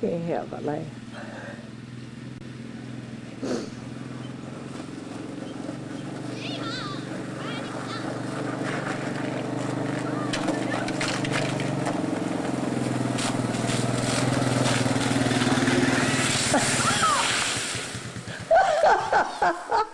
Can't help but laugh. Ha ha ha!